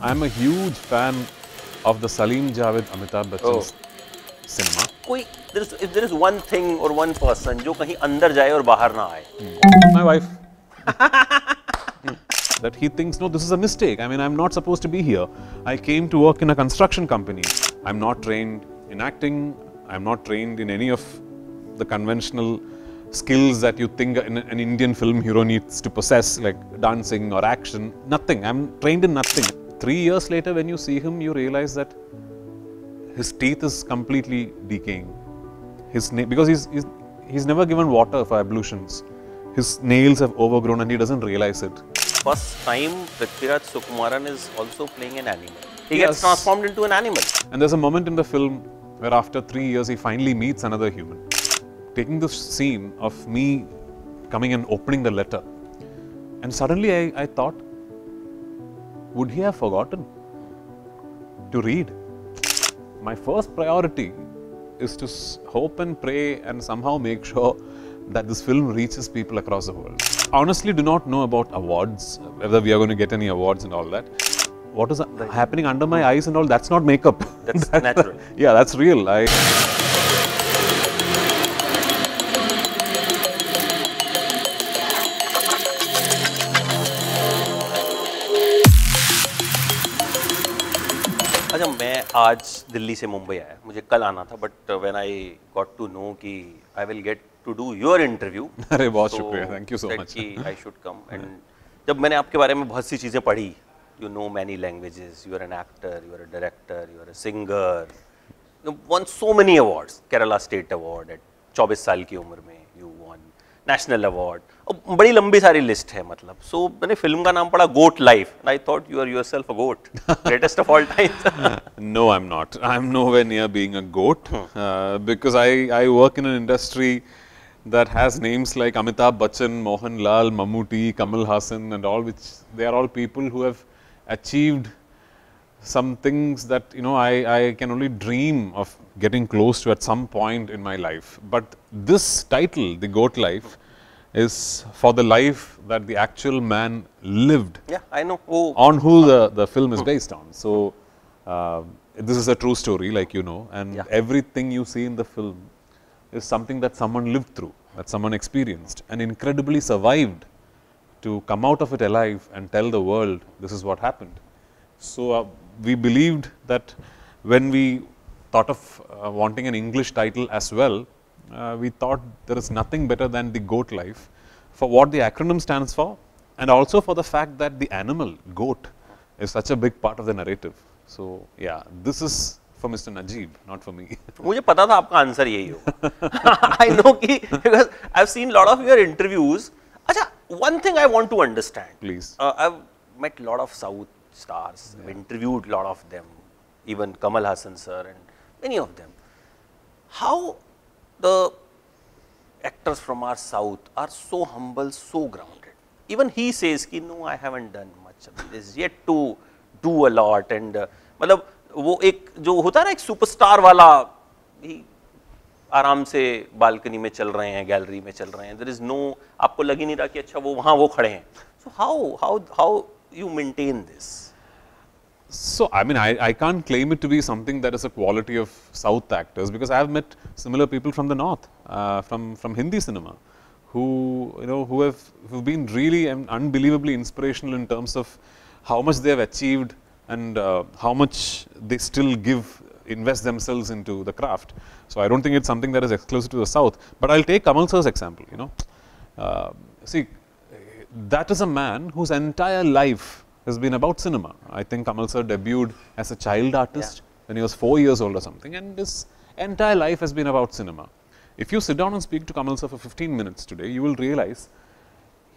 I'm a huge fan of the Salim Javed Amitabh Bachchan's cinema. कोई there is if there is one thing or one person जो कहीं अंदर जाए और बाहर ना आए My wife. that he thinks, no, this is a mistake. I mean, I'm not supposed to be here. I came to work in a construction company. I'm not trained in acting. I'm not trained in any of the conventional skills that you think an, an Indian film hero needs to possess, like dancing or action. Nothing. I'm trained in nothing. Three years later, when you see him, you realize that his teeth is completely decaying. His na- because he's, he's he's never given water for ablutions. His nails have overgrown and he doesn't realize it. first time Prithviraj Sukumaran is also playing an animal he Yes. gets transformed into an animal And there's a moment in the film where after three years he finally meets another human. Taking this scene of me coming and opening the letter. And suddenly I, I thought, would he have forgotten to read? My first priority is to hope and pray and somehow make sure that this film reaches people across the world. Honestly, do not know about awards, whether we are going to get any awards and all that. What is happening under my eyes and all, that's not makeup. That's natural. Yeah, that's real. I आज दिल्ली से मुंबई आया मुझे कल आना था but when I got to know कि I will get to do your interview अरे बहुत शुक्रिया थैंक यू सो मच कि आई शुड कम एंड जब मैंने आपके बारे में बहुत सी चीज़ें पढ़ी you know many languages you are an actor you are a director you are a singer won so many awards Kerala state award at चौबीस साल की उम्र में यू वन नेशनल अवार्ड बड़ी लंबी सारी लिस्ट है मतलब। सो so, मैंने फ़िल्म का नाम पढ़ा goat life I thought you are yourself goat greatest of all times no I am not I am no way near being goat because I I work in industry that has names like Amitabh Bachchan Mohan Lal Mammootty Kamal Haasan and all which they are all people who have achieved some things that you know I I can only dream of getting close to at some point in my life but this title the goat life is for the life that the actual man lived. Yeah, I know. Oh. On who the, the film is based on. So, uh, this is a true story, like you know, and yeah. everything you see in the film is something that someone lived through, that someone experienced, and incredibly survived to come out of it alive and tell the world this is what happened. So, uh, we believed that when we thought of uh, wanting an English title as well, uh, we thought there is nothing better than the goat life for what the acronym stands for and also for the fact that the animal goat is such a big part of the narrative. So yeah, this is for Mr. Najib, not for me. मुझे पता था आपका answer यही होगा. I know कि because I've seen lot of your interviews. अच्छा, one thing I want to understand. Please. Uh, I've met lot of South stars, yeah. interviewed lot of them, even Kamal Haasan sir and many of them. How the actors from our south are so humble so grounded. Even he says कि no i haven't done much this. Yet to do a lot. And uh, मतलब वो एक जो होता है ना एक superstar आराम से बालकनी में चल रहे हैं गैलरी में चल रहे हैं। देर इज़ नो आपको लग ही नहीं रहा कि अच्छा वो वहाँ वो खड़े हैं। So how how how you maintain this So, I mean, I, I can't claim it to be something that is a quality of South actors because I have met similar people from the North, uh, from, from Hindi cinema, who, you know, who have who've been really um, unbelievably inspirational in terms of how much they have achieved and uh, how much they still give, invest themselves into the craft. So, I don't think it's something that is exclusive to the South. But I'll take Kamal sir's example, you know. Uh, see, that is a man whose entire life has been about cinema. I think Kamal sir debuted as a child artist when he was four years old or something, and his entire life has been about cinema. If you sit down and speak to Kamal sir for 15 minutes today, you will realize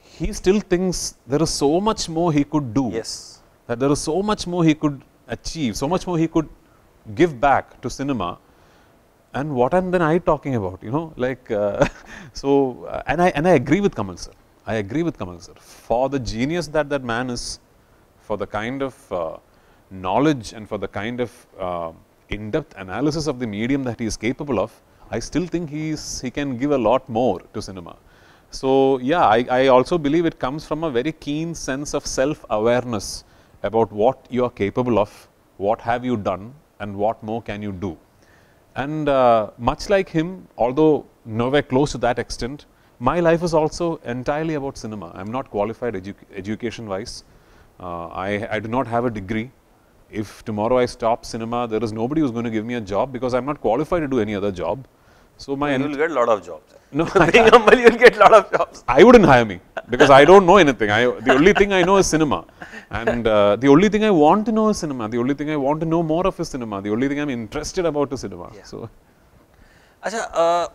he still thinks there is so much more he could do. Yes. That there is so much more he could achieve, so much more he could give back to cinema. And what am then I talking about? You know, like uh, so, uh, and I and I agree with Kamal sir. I agree with Kamal sir. For the genius that that man is, for the kind of uh, knowledge and for the kind of uh, in-depth analysis of the medium that he is capable of, I still think he is he can give a lot more to cinema. So yeah, I, I also believe it comes from a very keen sense of self-awareness about what you are capable of, what have you done, and what more can you do. And uh, much like him, although nowhere close to that extent, my life is also entirely about cinema. I am not qualified edu education wise. Uh, I, I do not have a degree. If tomorrow I stop cinema, there is nobody who's going to give me a job because I'm not qualified to do any other job. So my You will get a lot of jobs. No, Being humble, you will get a lot of jobs. I wouldn't hire me because I don't know anything. I, the only thing I know is cinema. And uh, the only thing I want to know is cinema. The only thing I want to know more of is cinema. The only thing I'm interested about is cinema. Yeah. So, अच्छा अ,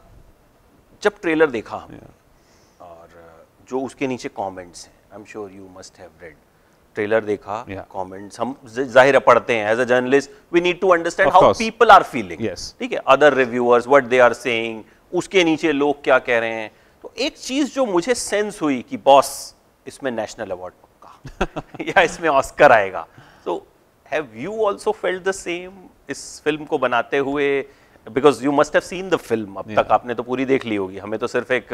जब trailer देखा हमने और अ, जो उसके नीचे comments हैं I am sure you must have read Trailer देखा. कमेंट्स हम ज़ाहिर है पढ़ते हैं. As a journalist we need to understand how people are feeling ठीक है? Other reviewers what they are saying उसके नीचे लोग क्या कह रहे हैं. तो एक चीज़ जो मुझे सेंस हुई कि बॉस इसमें नेशनल अवार्ड पक्का या इसमें ऑस्कर आएगा. So have you also felt the same इस फ़िल्म को बनाते हुए? Because you must have seen the film अब yeah. तक आपने तो पूरी देख ली होगी. हमें तो सिर्फ़ एक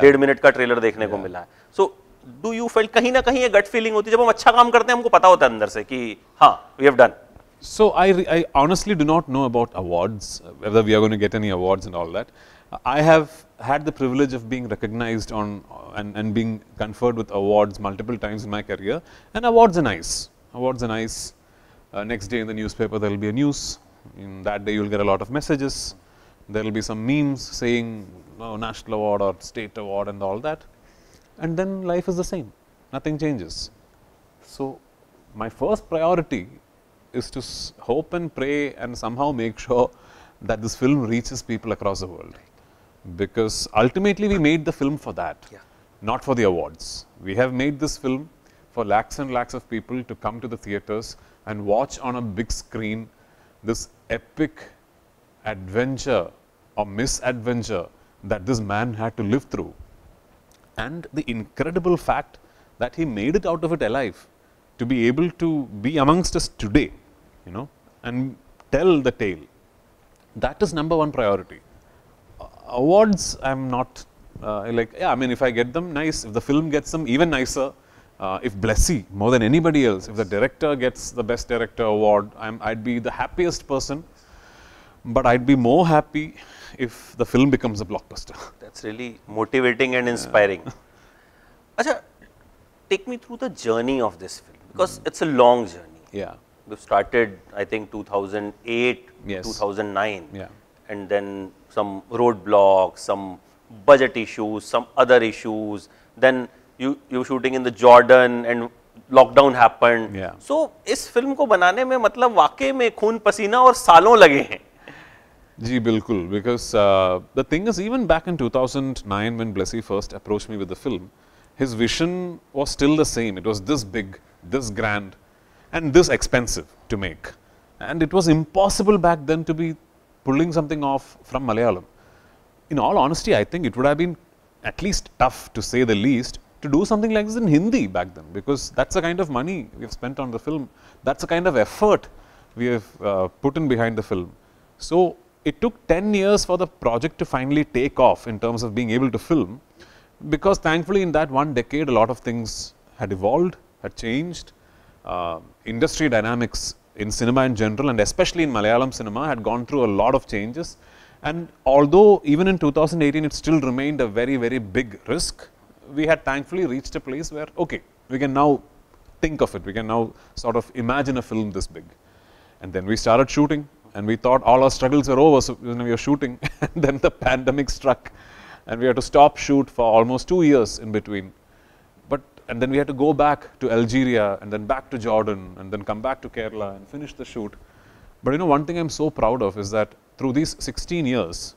डेढ़ मिनट का ट्रेलर देखने yeah. को मिला है. सो डू यू फील कहीं ना कहीं ये गट फीलिंग होती है? जब हम अच्छा काम करते हैं, हमको पता होता है अंदर से कि हाँ we have done so I I honestly do not know about awards whether we are going to get any awards and all that I have had the privilege of being recognised on and and being conferred with awards multiple times in my career and awards are nice awards are nice next day in the newspaper there will be a news in that day you will get a lot of messages there will be some memes saying no national award और state award and all that And then life is the same. Nothing changes. So, my first priority is to s- hope and pray and somehow make sure that this film reaches people across the world. Because ultimately, we made the film for that, Yeah. not for the awards. We have made this film for lakhs and lakhs of people to come to the theaters and watch on a big screen this epic adventure or misadventure that this man had to live through and the incredible fact that he made it out of it alive to be able to be amongst us today you know and tell the tale. That is number one priority. Awards i'm not uh, like yeah i mean if i get them nice. If the film gets them even nicer. Uh, if Blessy more than anybody else if the director gets the best director award I'm, i'd be the happiest person. But i'd be more happy if the film becomes a blockbuster That's really motivating and inspiring. Acha, take me through the journey of this film because mm. it's a long journey. yeah We started, I think, 2008, Yes. 2009, Yeah. and then some roadblocks, some budget issues, some other issues. Then you you shooting in the Jordan and lockdown happened. Yeah. So इस film को बनाने में मतलब वाकई में खून पसीना और सालों लगे हैं. Ji, bilkul. Because uh, the thing is, even back in 2009, when Blessy first approached me with the film, his vision was still the same. It was this big, this grand, and this expensive to make. And it was impossible back then to be pulling something off from Malayalam. In all honesty, I think it would have been at least tough, to say the least, to do something like this in Hindi back then, because that's the kind of money we have spent on the film. That's the kind of effort we have uh, put in behind the film. So it took 10 years for the project to finally take off in terms of being able to film, because thankfully in that one decade, a lot of things had evolved, had changed. Uh, industry dynamics in cinema in general, and especially in Malayalam cinema, had gone through a lot of changes. And although even in 2018 it still remained a very, very big risk, we had thankfully reached a place where, okay, we can now think of it, we can now sort of imagine a film this big. And then we started shooting, and we thought all our struggles were over, so you know, we were shooting, and then the pandemic struck, and we had to stop shoot for almost two years in between. But and then we had to go back to Algeria, and then back to Jordan, and then come back to Kerala and finish the shoot. But you know, one thing I'm so proud of is that through these 16 years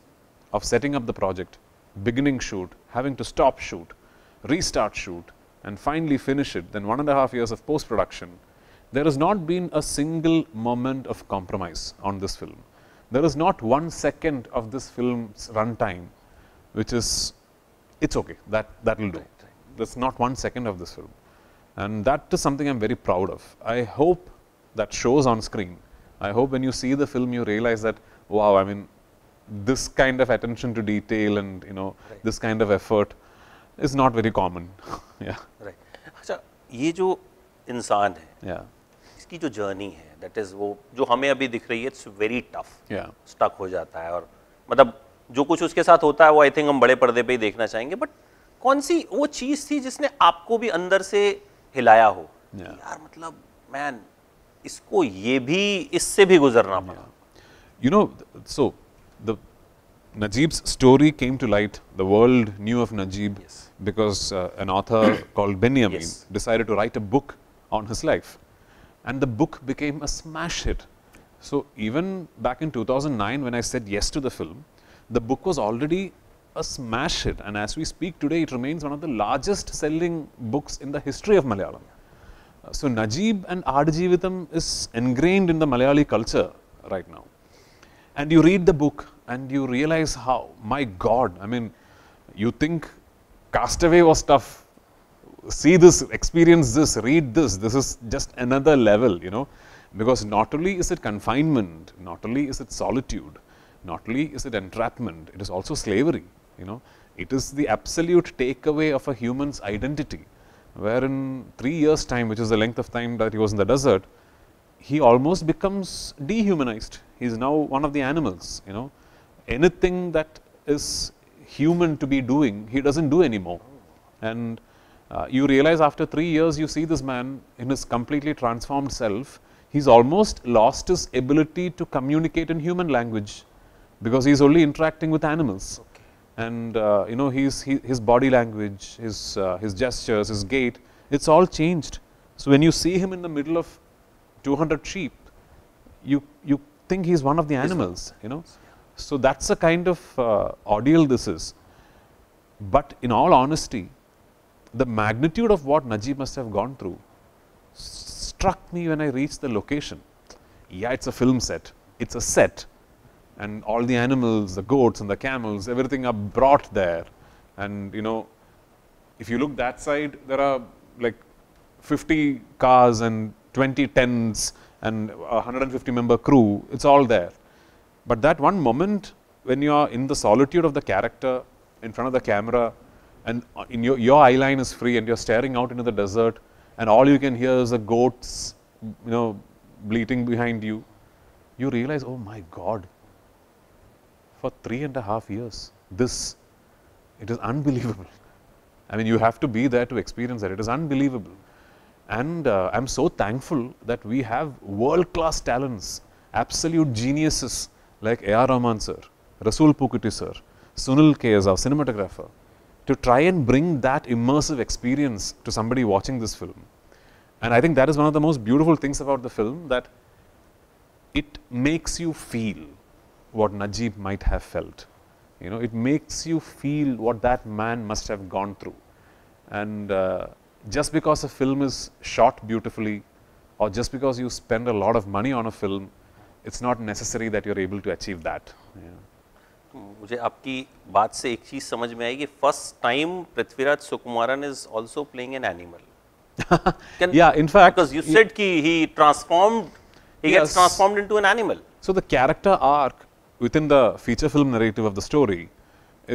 of setting up the project, beginning shoot, having to stop shoot, restart shoot, and finally finish it, then one and a half years of post production, there has not been a single moment of compromise on this film. There is not one second of this film's runtime which is, it's okay, that, that will do. There's not one second of this film. And that is something I'm very proud of. I hope that shows on screen. I hope when you see the film, you realize that, wow, I mean, this kind of attention to detail and, you know, Right. this kind of effort is not very common. yeah, Right. अच्छा ये जो इंसान है yeah, इसकी जो journey है that is वो जो हमें अभी दिख रही है इट्स वेरी टफ स्टक हो जाता है और मतलब जो कुछ उसके साथ होता है वो आई थिंक हम बड़े पर्दे पे ही देखना चाहेंगे बट कौन सी वो चीज़ थी जिसने आपको भी अंदर से हिलाया हो? yeah. यार मतलब मैन इसको ये भी इससे भी गुजरना पड़ा। You know so the Najib's story came to light the world knew of Najib because an author called Benyamin decided to write a book on his life and the book became a smash hit. So even back in 2009, when I said yes to the film, the book was already a smash hit, and as we speak today, it remains one of the largest selling books in the history of Malayalam. Uh, so Najib and Aadujeevitham is ingrained in the Malayali culture right now. And you read the book and you realize how, my God, I mean, you think Castaway was tough. See this, experience this, read this. This is just another level, you know, because not only is it confinement, not only is it solitude, not only is it entrapment, it is also slavery, you know. It is the absolute takeaway of a human's identity, where in three years' time, which is the length of time that he was in the desert, he almost becomes dehumanized. He is now one of the animals, you know. Anything that is human to be doing, he doesn't do anymore. And uh, you realize after three years, you see this man in his completely transformed self, he's almost lost his ability to communicate in human language because he's only interacting with animals. And uh, you know, he's, he, his body language, his, uh, his gestures, his gait, it's all changed. So when you see him in the middle of 200 sheep, you, you think he's one of the animals, you know. So that's the kind of uh, ordeal this is. But in all honesty, the magnitude of what Najib must have gone through struck me when I reached the location. Yeah, it's a film set, it's a set, and all the animals, the goats and the camels, everything are brought there. And you know, if you look that side, there are like 50 cars and 20 tents and a 150 member crew, it's all there. But that one moment when you are in the solitude of the character in front of the camera and uh, in your, your eye line is free and you're staring out into the desert and all you can hear is the goats, you know, bleating behind you, you realize, oh my God, for three and a half years, this, it is unbelievable. I mean, you have to be there to experience that. It is unbelievable. And uh, I'm so thankful that we have world class talents, absolute geniuses like A.R. Rahman sir, Resul Pookutty sir, Sunil K as our cinematographer, to try and bring that immersive experience to somebody watching this film. And I think that is one of the most beautiful things about the film that it makes you feel what Najib might have felt. You know, it makes you feel what that man must have gone through. And uh, just because a film is shot beautifully, or just because you spend a lot of money on a film, it's not necessary that you're able to achieve that. Yeah. मुझे आपकी बात से एक चीज समझ में आई कि first time Prithviraj Sukumaran is also playing an animal Yeah, in fact, because you y- said ki he transformed he Yes. gets transformed into an animal So the character arc within the feature film narrative of the story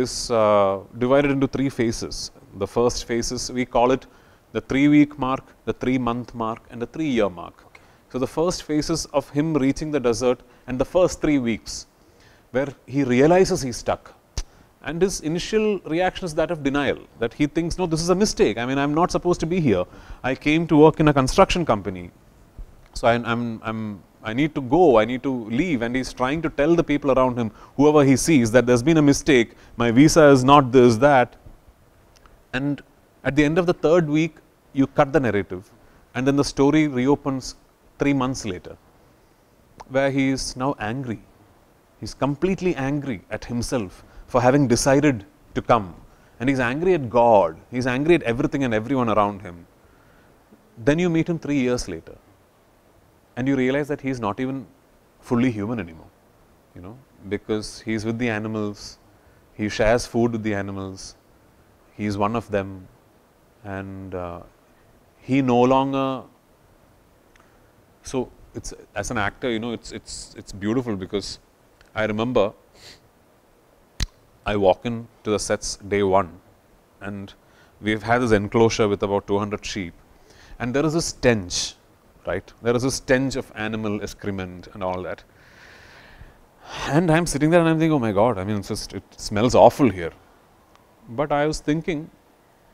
is uh, divided into three phases. The first phase is we call it the three week mark, the three month mark, and the three year mark. So the first phase is of him reaching the desert and the first three weeks where he realizes he's stuck. And his initial reaction is that of denial, that he thinks, no, this is a mistake. I mean, I'm not supposed to be here. I came to work in a construction company. So I, I'm, I'm, I need to go, I need to leave, and he's trying to tell the people around him, whoever he sees, that there's been a mistake, my visa is not this, that. And at the end of the third week, you cut the narrative, and then the story reopens three months later, where he is now angry. He's completely angry at himself for having decided to come. And he's angry at God, he's angry at everything and everyone around him. Then you meet him three years later and you realize that he's not even fully human anymore, you know, because he's with the animals, he shares food with the animals, he's one of them, and uh, he no longer. So it's as an actor, you know, it's it's it's beautiful because I remember I walk in to the sets day one, and we've had this enclosure with about 200 sheep, and there is a stench right? There is a stench of animal excrement and all that. And I'm sitting there and I'm thinking, oh my God, I mean, it's just, it smells awful here. But I was thinking,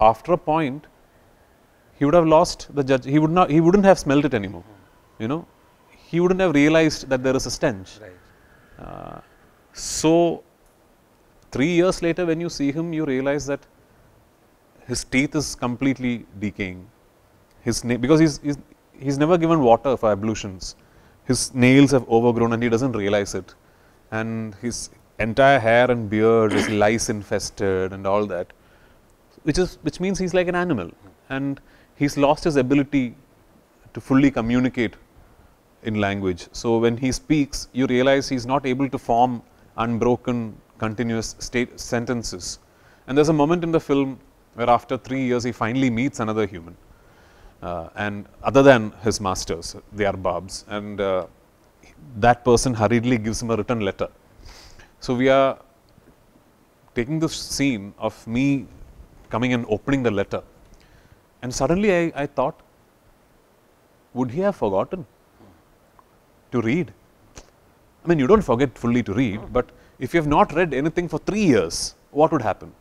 after a point, he would have lost the judge. He would not. He wouldn't have smelled it anymore. You know, he wouldn't have realized that there is a stench. Right. Uh, so, three years later, when you see him, you realize that his teeth is completely decaying. His because he's, he's he's never given water for ablutions. His nails have overgrown and he doesn't realize it, and his entire hair and beard is lice infested and all that, which is which means he's like an animal, and he's lost his ability to fully communicate in language. So, when he speaks, you realize he's not able to form unbroken, continuous state sentences. And there's a moment in the film where, after three years, he finally meets another human, uh, and other than his masters, the Arbabs, and uh, that person hurriedly gives him a written letter. So, we are taking this scene of me coming and opening the letter, and suddenly I, I thought, would he have forgotten? To read. I mean, you don't forget fully to read, hmm. but if you have not read anything for three years, what would happen?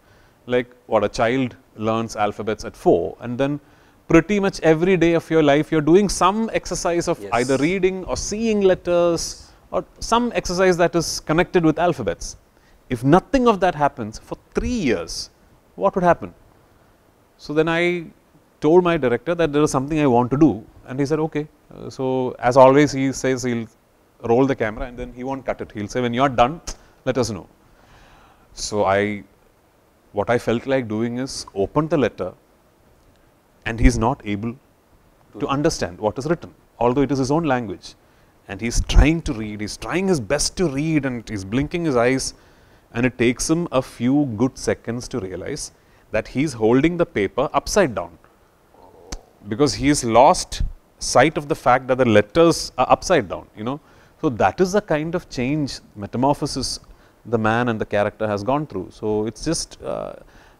Like what a child learns alphabets at four, and then pretty much every day of your life, you're doing some exercise of Yes. either reading or seeing letters or some exercise that is connected with alphabets. If nothing of that happens for three years, what would happen? So then I told my director that there is something I want to do, and he said, okay. So as always, he says he'll roll the camera and then he won't cut it. He'll say, when you're done, let us know. So I, what I felt like doing is open the letter, and he's not able to understand what is written, although it is his own language. And he's trying to read, he's trying his best to read, and he's blinking his eyes, and it takes him a few good seconds to realize that he's holding the paper upside down because he's lost sight of the fact that the letters are upside down, you know. So that is the kind of change, metamorphosis the man and the character has gone through. So it's just, uh,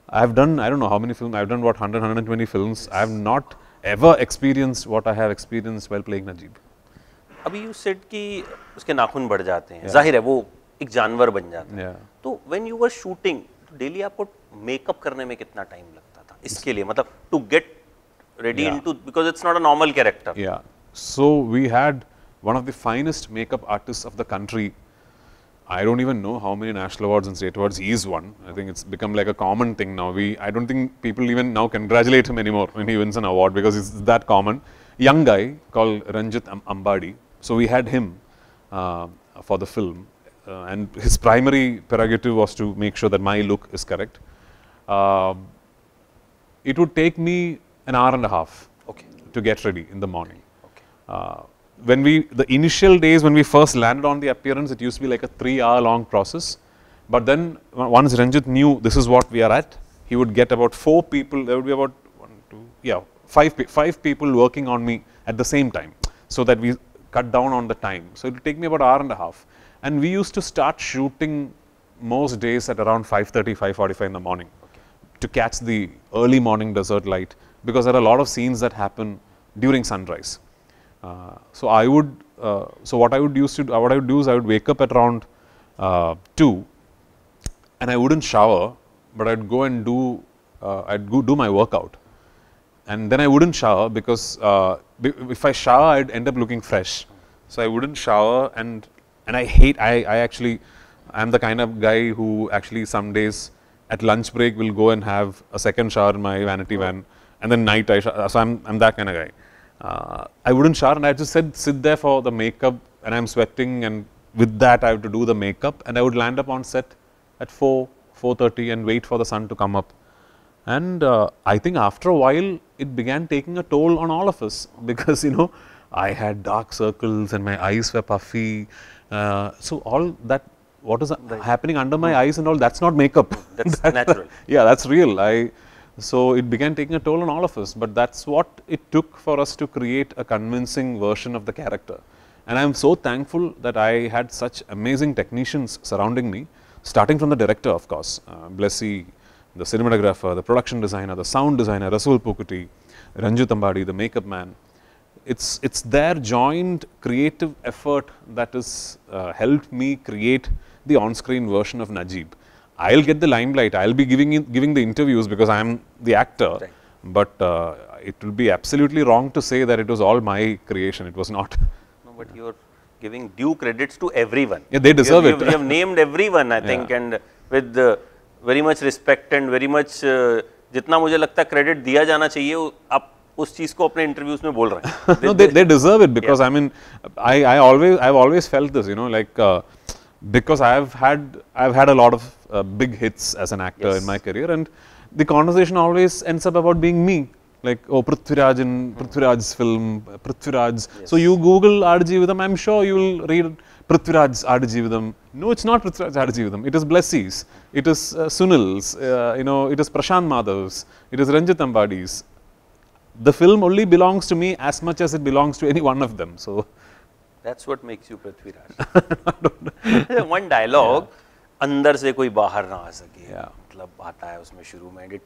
I've done, I don't know how many films, I've done what 100, 120 films. I have not ever experienced what I have experienced while playing Najib. अभी you said कि उसके नाखून बढ़ जाते हैं जाहिर है वो एक जानवर बन जाता है Yeah. तो when you were shooting daily आपको मेकअप करने में कितना टाइम लगता था इसके लिए मतलब to get ready yeah. into because it's not a normal character. Yeah. So we had one of the finest makeup artists of the country. I don't even know how many national awards and state awards he's won. I think it's become like a common thing now. We I don't think people even now congratulate him anymore when he wins an award because it's that common. Young guy called Ranjit Ambadi. So we had him uh, for the film. Uh, and his primary prerogative was to make sure that my look is correct. Uh, it would take me an hour and a half okay. to get ready in the morning. Okay. Uh, when we, the initial days when we first landed on the appearance, it used to be like a three hour long process. But then once Ranjit knew this is what we are at, he would get about four people, there would be about one, two, yeah, five, five people working on me at the same time. So that we cut down on the time. So it would take me about hour and a half. And we used to start shooting most days at around 5.30, 5.45 in the morning okay. to catch the early morning desert light because there are a lot of scenes that happen during sunrise. Uh, so I would, uh, so what I would use to, do, what I would do is I would wake up at around uh, two, and I wouldn't shower, but I'd go and do, uh, I'd go do my workout, and then I wouldn't shower because uh, if I shower, I'd end up looking fresh. So I wouldn't shower, and and I hate. I I actually, I'm the kind of guy who actually some days at lunch break will go and have a second shower in my vanity van, and then night I shower. So I'm I'm that kind of guy. Uh, I wouldn't shower, and I just said sit there for the makeup, and I'm sweating, and with that I have to do the makeup, and I would land up on set at four, four thirty, and wait for the sun to come up. And uh, I think after a while, it began taking a toll on all of us because you know I had dark circles and my eyes were puffy. Uh, so all that what is happening under my eyes and all that's not makeup. That's natural. yeah, that's real. I so it began taking a toll on all of us. But that's what it took for us to create a convincing version of the character. And I'm so thankful that I had such amazing technicians surrounding me, starting from the director, of course, uh, Blessy, the cinematographer, the production designer, the sound designer, Resul Pookutty, Ranjit Ambadi, the makeup man. it's it's their joint creative effort that has uh, helped me create the on-screen version of Najib. I'll get the limelight. I'll be giving in, giving the interviews because I am the actor. Right. But uh, it will be absolutely wrong to say that it was all my creation. It was not. No, but you're giving due credits to everyone. Yeah, they deserve you have, it. You have named everyone, I think, Yeah. and with uh, very much respect and very much uh, जितना मुझे लगता है credit दिया जाना चाहिए वो आप उस चीज को अपने इंटरव्यूज में बोल रहे हैं no, they, they deserve it because I mean, I, I always I've always felt this, you know, like uh, because I've had I've had a lot of uh, big hits as an actor Yes. in my career, and the conversation always ends up about being me. Like oh, Prithviraj in Prithviraj's film, uh, Prithviraj. So you Google Aadujeevitham, I'm sure you will read Prithviraj's Aadujeevitham. No, it's not Prithviraj Aadujeevitham. It is Blessy's. It is uh, Sunil's. Uh, you know, it is Prashant Madhav's. It is Ranjit Ambadi's the film only belongs to me as much as it belongs to any one of them. So, that's what makes you Prithviraj one dialogue अंदर से कोई बाहर ना आ सके Yeah. मतलब आता है उसमें शुरू में एडिट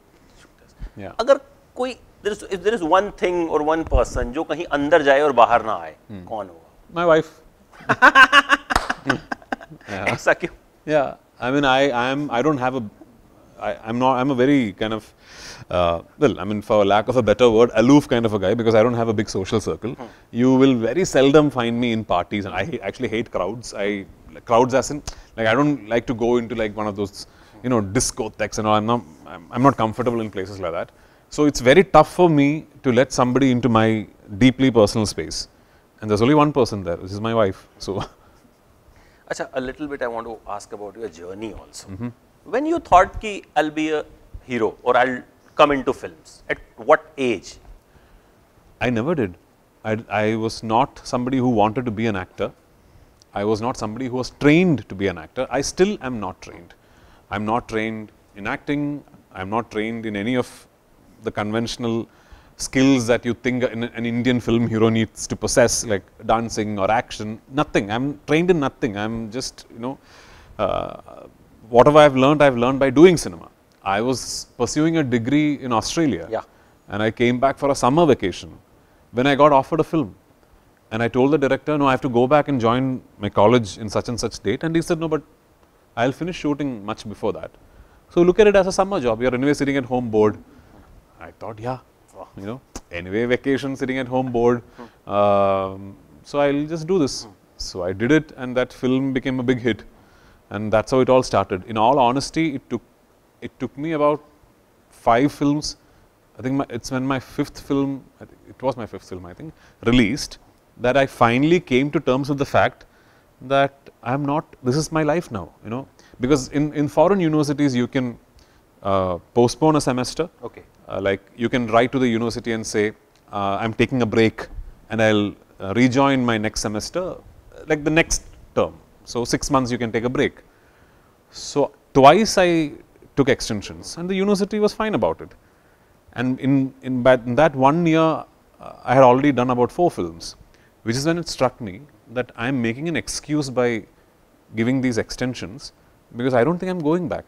Yeah. अगर कोई if there is one thing और वन पर्सन जो कहीं अंदर जाए और बाहर ना आए hmm. कौन होगा my wife. ऐसा क्यों Yeah, I mean, I, I am, I don't have a, I, am not. I'm a very kind of uh, well. I mean, for lack of a better word, aloof kind of a guy because I don't have a big social circle. Hmm. You will very seldom find me in parties, and I actually hate crowds. I crowds as in like I don't like to go into like one of those you know discotheques and all. I'm not. I'm, I'm not comfortable in places like that. So it's very tough for me to let somebody into my deeply personal space, and there's only one person there, which is my wife. So. Achha, a little bit I want to ask about your journey also. Mm -hmm. When you thought कि I'll be a hero or I'll come into films, at what age? I never did. I, I was not somebody who wanted to be an actor. I was not somebody who was trained to be an actor. I still am not trained. I'm not trained in acting. I'm not trained in any of the conventional skills that you think an, an Indian film hero needs to possess, like dancing or action. Nothing. I'm trained in nothing. I'm just, you know, uh, whatever I've learned, I've learned by doing cinema. I was pursuing a degree in Australia Yeah. and I came back for a summer vacation when I got offered a film. And I told the director, no, I have to go back and join my college in such and such date. And he said, no, but I'll finish shooting much before that. So look at it as a summer job. You're anyway sitting at home bored. I thought, yeah, you know, anyway vacation, sitting at home bored. Um, so I'll just do this. So I did it, and that film became a big hit, and that's how it all started. In all honesty, it took it took me about five films. I think my, it's when my fifth film, it was my fifth film, I think, released, that I finally came to terms with the fact that I am not. This is my life now, you know, because in in foreign universities you can uh, postpone a semester. Okay. Uh, like you can write to the university and say, uh, I'm taking a break and I'll uh, rejoin my next semester, like the next term. So six months you can take a break. So twice I took extensions and the university was fine about it. And in, in, that- in that one year, uh, I had already done about four films, which is when it struck me that I am making an excuse by giving these extensions because I don't think I'm going back.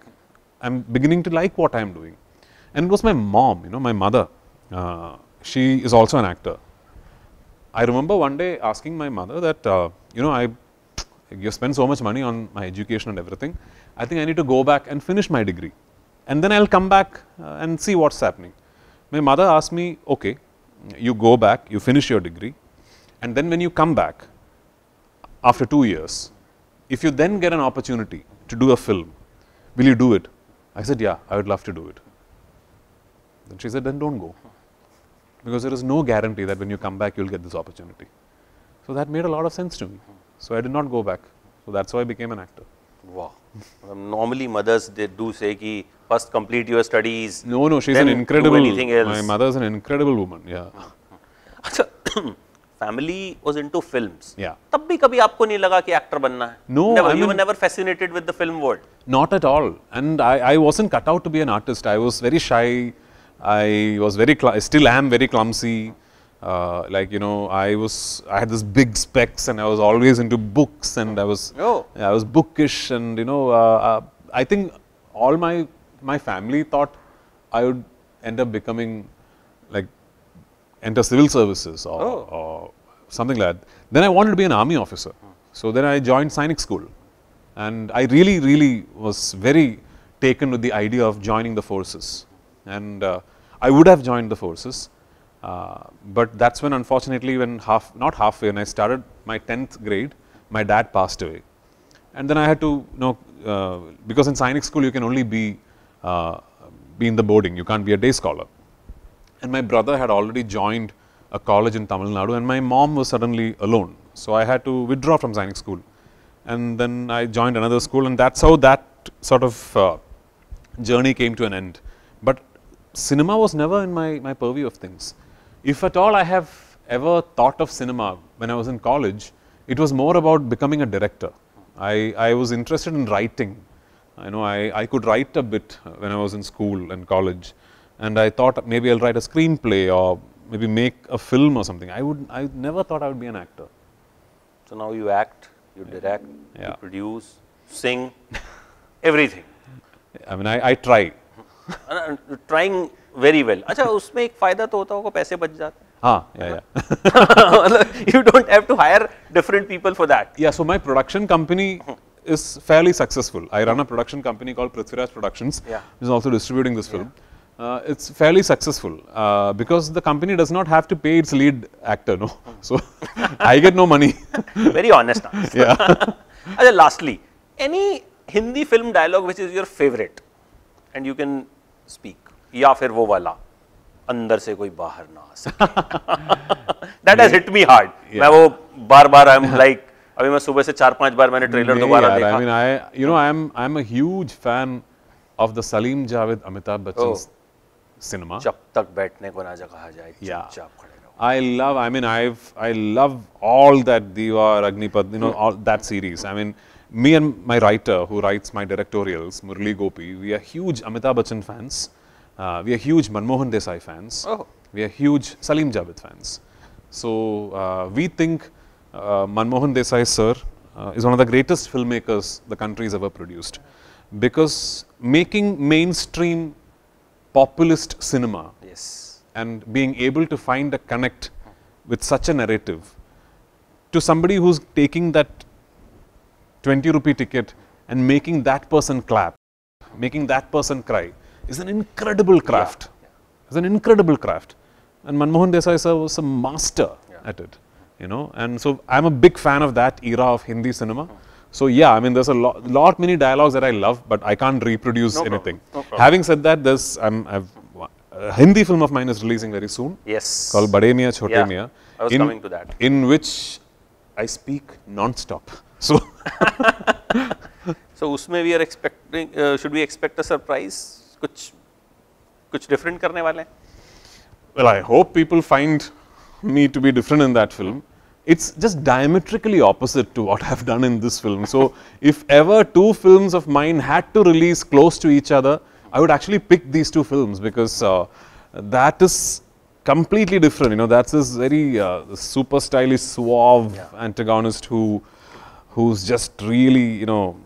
I'm beginning to like what I'm doing. And it was my mom, you know, my mother. Uh, she is also an actor. I remember one day asking my mother that, uh, you know, I you spend so much money on my education and everything. I think I need to go back and finish my degree, and then I'll come back uh, and see what's happening. My mother asked me, okay, you go back, you finish your degree, and then when you come back after two years, if you then get an opportunity to do a film, will you do it? I said, yeah, I would love to do it. Then she said, then don't go. Because there is no guarantee that when you come back, you'll get this opportunity. So that made a lot of sense to me. So I did not go back. So that's how I became an actor. Wow. Um, normally mothers they do say कि first complete your studies. No, no, she's then an do incredible. anything else. My mother is an incredible woman. Yeah. अच्छा family was into films. Yeah. तब भी कभी आपको नहीं लगा कि actor बनना है? No, never. I you were mean- never fascinated with the film world. Not at all. And I, I wasn't cut out to be an artist. I was very shy. I was very, cl- I still am very clumsy. Uh, like, you know, I was, I had this big specs and I was always into books and I was, Oh. I was bookish and, you know, uh, uh, I think all my, my family thought I would end up becoming like enter civil services or, Oh. or something like that. Then I wanted to be an army officer. So then I joined Sainik school. And I really, really was very taken with the idea of joining the forces. And uh, I would have joined the forces. Uh, but that's when unfortunately when half, not halfway, when I started my 10th grade, my dad passed away. And then I had to, you know, uh, because in Sainik school you can only be, uh, be in the boarding, you can't be a day scholar. And my brother had already joined a college in Tamil Nadu and my mom was suddenly alone. So I had to withdraw from Sainik school. And then I joined another school and that's how that sort of uh, journey came to an end. But cinema was never in my, my purview of things if at all I have ever thought of cinema when I was in college, it was more about becoming a director. I, I was interested in writing. I know I, I could write a bit when I was in school and college, and I thought maybe I'll write a screenplay or maybe make a film or something. I would I never thought I would be an actor. So now you act, you direct, yeah. you produce, sing, everything. I mean, I, I try. Uh, trying very well अच्छा उसमें एक फायदा तो होता होगा पैसे बच जाते Ah, yeah, yeah. हैं मतलब you don't have to hire different people for that Yeah, so my production company is fairly successful. I run a production company called Prithviraj Productions, Yeah. which is also distributing this film. Uh, it's fairly successful uh, because the company does not have to pay its lead actor, no. So I get no money. Very honest yeah. अच्छा lastly any Hindi film dialogue which is your favourite and you can speak या फिर वो वाला अंदर से कोई बाहर ना आ सके। That has hit me hard मैं वो बार बार आई एम लाइक अभी मैं सुबह से चार पाँच बार मैंने ट्रेलर दोबारा देखा I mean I you know I am I am a huge fan of the Salim Javed Amitabh Bachchan cinema जब तक बैठने को ना जगह आ जाए चुपचाप खड़े रहो। I love I mean I I love all that Deewaar Agneepath you know all that series I mean me and my writer who writes my directorials Murali Gopy we are huge Amitabh Bachchan fans Uh, we are huge Manmohan Desai fans. Oh. We are huge Salim Javed fans. So uh, we think uh, Manmohan Desai sir uh, is one of the greatest filmmakers the country has ever produced, because making mainstream populist cinema yes and being able to find a connect with such a narrative to somebody who's taking that 20 rupee ticket and making that person clap, making that person cry is an incredible craft. Yeah. It's an incredible craft. And Manmohan Desai sir was a master at it, you know. And so I'm a big fan of that era of Hindi cinema. So yeah, I mean, there's a lot, lot many dialogues that I love, but I can't reproduce no anything. No Having said that, there's I'm, I've, a Hindi film of mine is releasing very soon. Yes. Called Bade Miyan Chote yeah, I was in, coming to that. In which I speak non-stop. So. so, usme we are expecting. Uh, should we expect a surprise? कुछ कुछ different करने वाले हैं well, I hope people find me to be different in that film. It's just diametrically opposite to what I've done in this film. So if ever two films of mine had to release close to each other, I would actually pick these two films because uh, that is completely different. You know, that's this very uh, super stylish, suave antagonist who, who's just really, you know,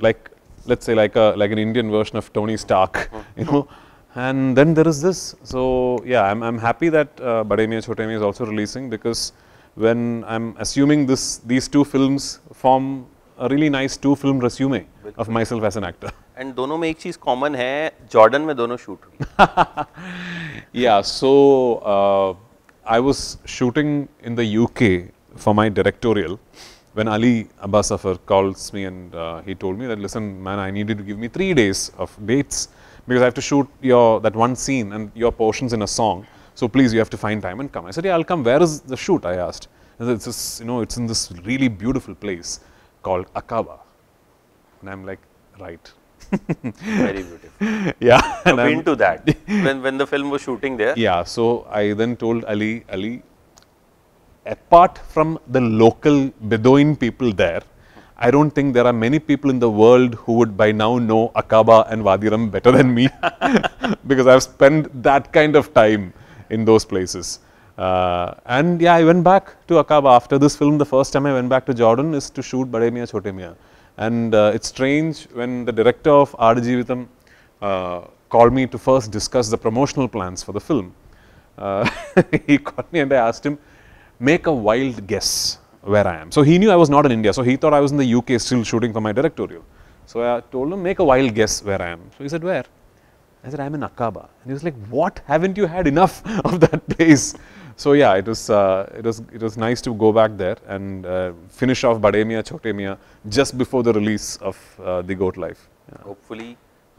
like let's say like a like an Indian version of Tony Stark. You know, and then there is this. So yeah, I'm I'm happy that uh, Bade Miyan Chote Miyan is also releasing because when I'm assuming this these two films form a really nice two film resume of myself as an actor. And दोनों में एक चीज common है Jordan में दोनों shoot हुई Yeah, so uh, I was shooting in the UK for my directorial when Ali Abbas Zafar calls me and uh, he told me that listen man I needed to give me 3 days of dates because I have to shoot your that one scene and your portions in a song so please you have to find time and come. I said yeah I'll come where is the shoot I asked and it's this you know it's in this really beautiful place called Akaba and I'm like right Very beautiful. Yeah. I've been to that when, when the film was shooting there. Yeah. So, I then told Ali, Ali, apart from the local Bedouin people there, I don't think there are many people in the world who would by now know Akaba and Wadi Rum better than me because I've spent that kind of time in those places. Uh, and yeah, I went back to Akaba after this film. The first time I went back to Jordan is to shoot Bade Miyan Chote Miyan. And uh, it's strange when the director of Aadujeevitham uh, called me to first discuss the promotional plans for the film. uh, he called me and I asked him, make a wild guess where I am. So he knew I was not in India. So he thought I was in the UK still shooting for my directorial. So I told him, make a wild guess where I am. So he said, where? I said, I'm in Akaba. And he was like, what? Haven't you had enough of that place? So yeah, it was, uh, it was, it was nice to go back there and uh, finish off Bade Miyan, Chote Miyan just before the release of uh, The Goat Life. Yeah. Hopefully,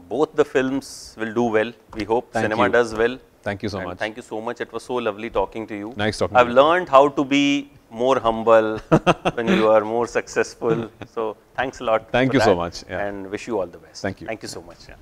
both the films will do well. We hope Thank cinema you. does well. Thank you so And much. Thank you so much. It was so lovely talking to you. Nice talking I've you. learned how to be more humble when you are more successful. So thanks a lot. Thank you so much, yeah. And wish you all the best. Thank you. Thank you so much. Yeah.